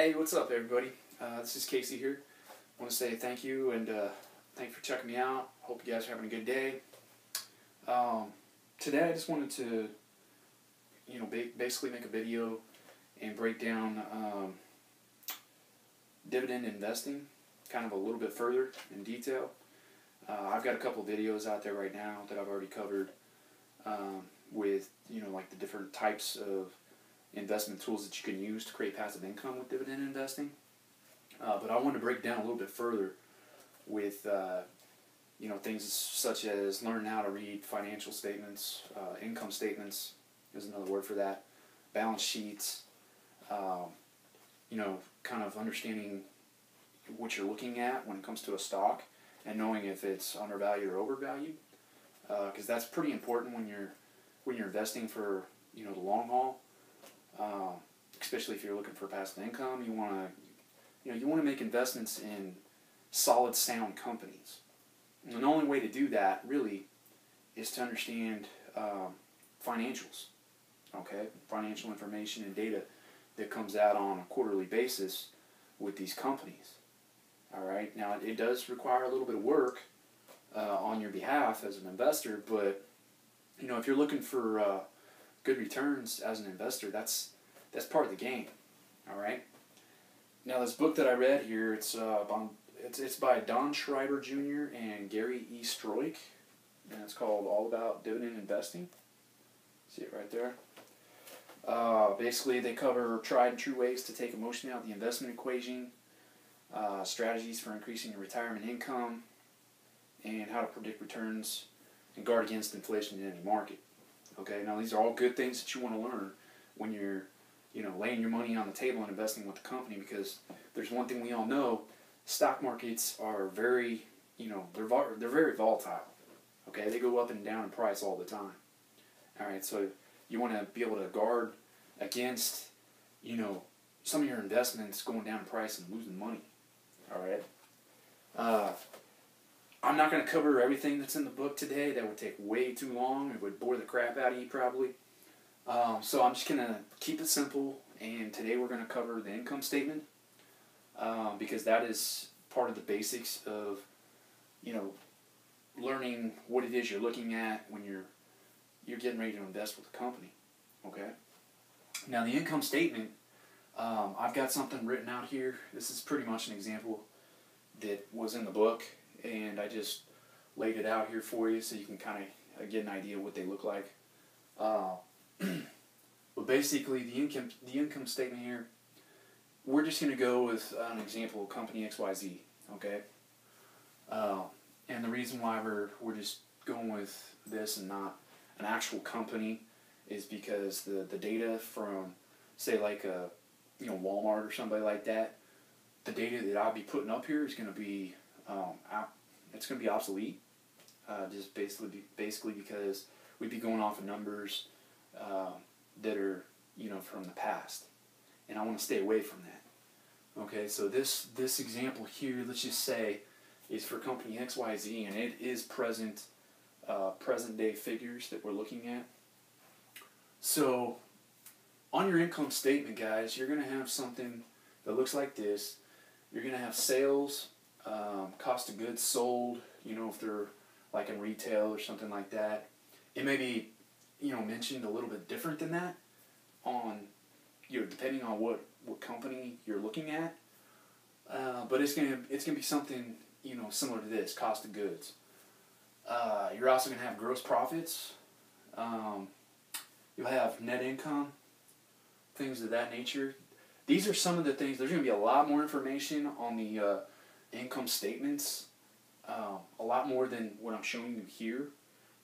Hey, what's up, everybody? Uh, this is Casey here. I want to say thank you and uh, thank you for checking me out. Hope you guys are having a good day. Um, today, I just wanted to, you know, ba- basically make a video and break down um, dividend investing kind of a little bit further in detail. Uh, I've got a couple videos out there right now that I've already covered um, with, you know, like the different types of investment tools that you can use to create passive income with dividend investing. Uh, but I want to break down a little bit further with uh, you know things such as learn how to read financial statements, uh, income statements is another word for that, balance sheets, um, you know, kind of understanding what you're looking at when it comes to a stock and knowing if it's undervalued or overvalued, because that's pretty important when you're when you're investing for you know the long haul. Um, especially if you're looking for passive income, you want to, you know, you want to make investments in solid, sound companies. And the only way to do that really is to understand um, financials, okay, financial information and data that comes out on a quarterly basis with these companies. All right. Now it does require a little bit of work uh, on your behalf as an investor, but you know if you're looking for uh, good returns as an investor, that's that's part of the game. All right. Now this book that I read here, it's uh, by, it's it's by Don Schreiber Jr. and Gary E. Stroik, and it's called All About Dividend Investing. See it right there. Uh, basically, they cover tried and true ways to take emotion out of the investment equation, uh, strategies for increasing your retirement income, and how to predict returns and guard against inflation in any market. Okay, now these are all good things that you want to learn when you're, you know, laying your money on the table and investing with the company because there's one thing we all know: stock markets are very, you know, they're they're very volatile. Okay, they go up and down in price all the time. All right, so you want to be able to guard against, you know, some of your investments going down in price and losing money. All right. Uh, I'm not going to cover everything that's in the book today. That would take way too long. It would bore the crap out of you probably. Um, so I'm just going to keep it simple. And today we're going to cover the income statement um, because that is part of the basics of, you know, learning what it is you're looking at when you're you're getting ready to invest with a company. Okay. Now the income statement, um, I've got something written out here. This is pretty much an example that was in the book and I just laid it out here for you so you can kind of uh, get an idea what they look like. Uh, but basically, the income the income statement here, we're just going to go with an example of company XYZ, okay? Uh, and the reason why we're we're just going with this and not an actual company is because the the data from say like a you know Walmart or somebody like that, the data that I'll be putting up here is going to be um, it's going to be obsolete. Uh, just basically, basically because we'd be going off of numbers uh, that are you know from the past, and I want to stay away from that. Okay, so this this example here, let's just say, is for company X Y Z, and it is present uh, present day figures that we're looking at. So, on your income statement, guys, you're going to have something that looks like this. You're going to have sales um, cost of goods sold, you know, if they're like in retail or something like that. It may be, you know, mentioned a little bit different than that on, you know, depending on what, what company you're looking at. Uh, but it's gonna it's gonna be something you know similar to this cost of goods. Uh, you're also gonna have gross profits. Um, you'll have net income, things of that nature. These are some of the things. There's gonna be a lot more information on the uh, income statements, um, a lot more than what I'm showing you here.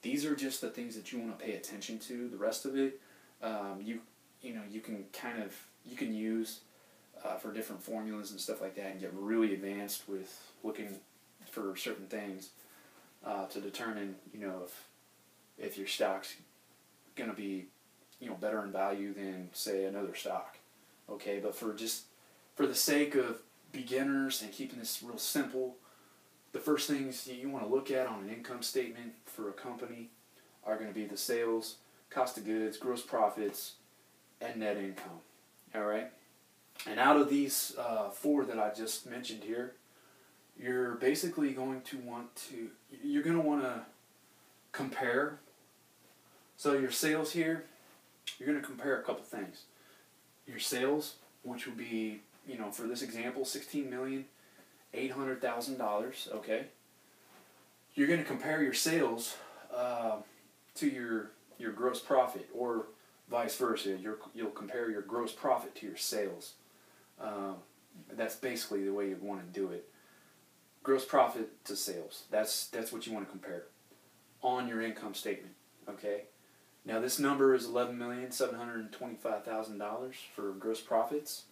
These are just the things that you want to pay attention to. The rest of it, um, you you know, you can kind of you can use uh, for different formulas and stuff like that, and get really advanced with looking for certain things uh, to determine you know if if your stock's going to be you know better in value than say another stock. Okay, but for just for the sake of beginners and keeping this real simple, the first things you want to look at on an income statement for a company are going to be the sales, cost of goods, gross profits, and net income. All right? And out of these uh, four that I just mentioned here, you're basically going to want to, you're going to want to compare. So your sales here, you're going to compare a couple things. Your sales, which would be, you know, for this example, sixteen million eight hundred thousand dollars. Okay. You're going to compare your sales uh, to your your gross profit, or vice versa. you will compare your gross profit to your sales. Um, that's basically the way you want to do it. Gross profit to sales. That's that's what you want to compare on your income statement. Okay. Now this number is eleven million seven hundred twenty-five thousand dollars for gross profits.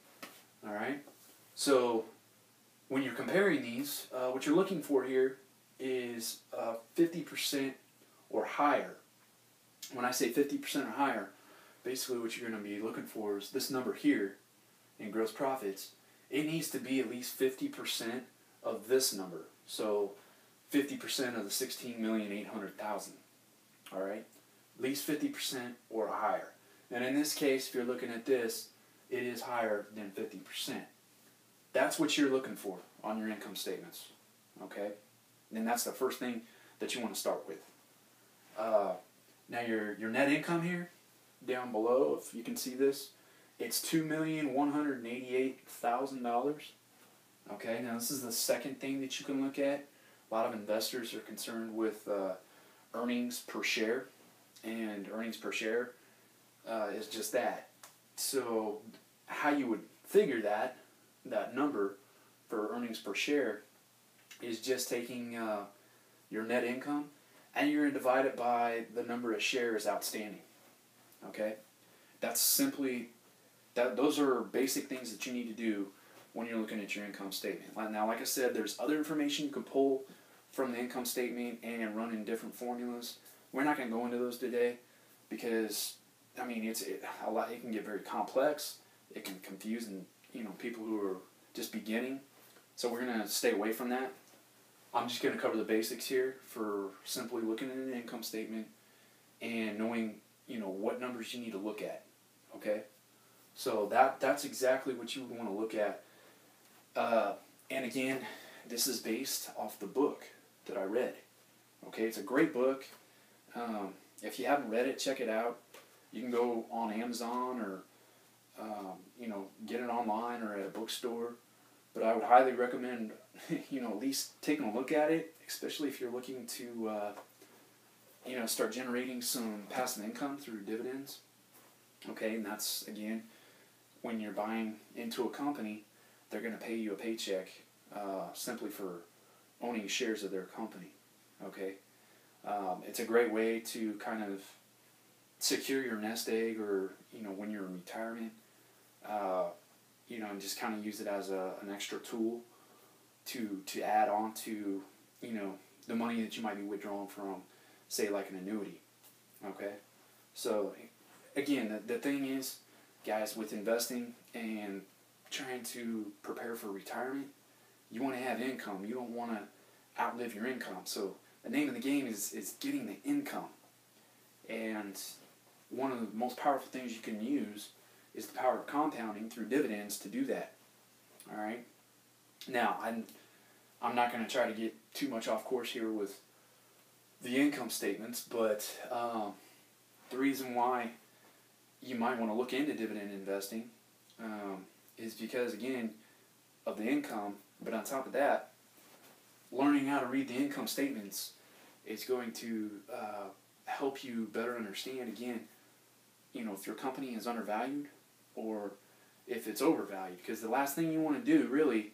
All right. So when you're comparing these, uh, what you're looking for here is uh, fifty percent or higher. When I say fifty percent or higher, basically what you're going to be looking for is this number here in gross profits. It needs to be at least fifty percent of this number. So 50% of the 16,800,000. All right? At least 50% or higher. And in this case, if you're looking at this, it is higher than 50%. That's what you're looking for on your income statements. Okay? And that's the first thing that you want to start with. Uh, now, your, your net income here, down below, if you can see this, it's $2,188,000. Okay, now this is the second thing that you can look at. A lot of investors are concerned with uh, earnings per share, and earnings per share uh, is just that. So, how you would figure that that number for earnings per share is just taking uh, your net income and you're going to divide it by the number of shares outstanding. Okay, that's simply that. Those are basic things that you need to do when you're looking at your income statement. Now, like I said, there's other information you can pull from the income statement and run in different formulas. We're not going to go into those today because I mean it's it, a lot. It can get very complex. It can confuse and you know people who are just beginning. So we're going to stay away from that. I'm just going to cover the basics here for simply looking at an income statement and knowing you know what numbers you need to look at. Okay, so that that's exactly what you would want to look at. Uh, and again, this is based off the book that I read. Okay, it's a great book. Um, if you haven't read it, check it out. You can go on Amazon or um, you know get it online or at a bookstore. But I would highly recommend you know at least taking a look at it, especially if you're looking to uh, you know start generating some passive income through dividends. Okay, and that's again when you're buying into a company, they're going to pay you a paycheck uh, simply for owning shares of their company. Okay, um, it's a great way to kind of secure your nest egg, or you know when you're in retirement, uh, you know, and just kind of use it as a, an extra tool to to add on to you know the money that you might be withdrawing from, say like an annuity. Okay, so again, the, the thing is, guys, with investing and trying to prepare for retirement, you want to have income. You don't want to outlive your income. So the name of the game is, is getting the income. And one of the most powerful things you can use is the power of compounding through dividends to do that. All right. Now, I'm, I'm not going to try to get too much off course here with the income statements, but um, the reason why you might want to look into dividend investing um, is because, again, of the income, but on top of that, learning how to read the income statements is going to uh, help you better understand again you know if your company is undervalued or if it's overvalued because the last thing you want to do really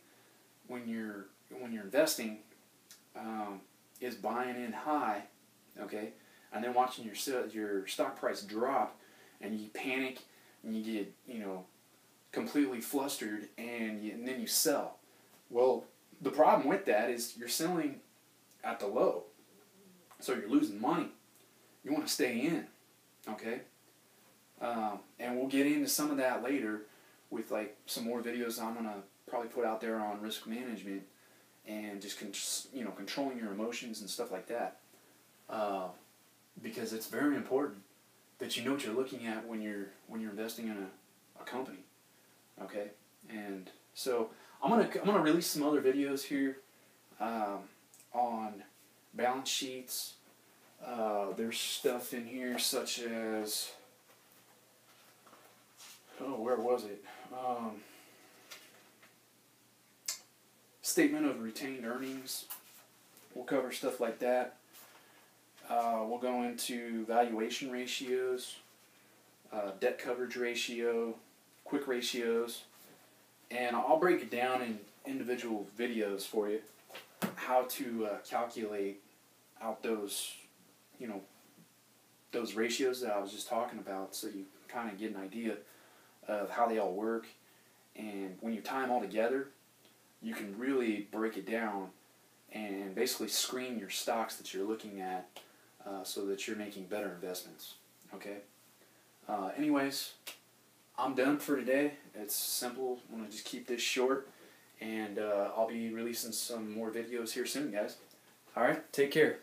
when you're when you're investing um, is buying in high okay and then watching your your stock price drop and you panic and you get you know completely flustered and, you, and then you sell well the problem with that is you're selling at the low, so you're losing money. You want to stay in, okay? Um, and we'll get into some of that later with like some more videos I'm gonna probably put out there on risk management and just con- you know controlling your emotions and stuff like that. Uh, because it's very important that you know what you're looking at when you're when you're investing in a, a company. Okay, And so I'm gonna I'm gonna release some other videos here um, on balance sheets. Uh, there's stuff in here such as oh where was it? Um, statement of retained earnings. We'll cover stuff like that. Uh, we'll go into valuation ratios, uh, debt coverage ratio, quick ratios, and I'll break it down in individual videos for you how to uh, calculate out those, you know, those ratios that I was just talking about so you kind of get an idea of how they all work. And when you tie them all together, you can really break it down and basically screen your stocks that you're looking at uh, so that you're making better investments. Okay? Uh, anyways, I'm done for today. It's simple. I'm going to just keep this short. And uh, I'll be releasing some more videos here soon, guys. Alright, take care.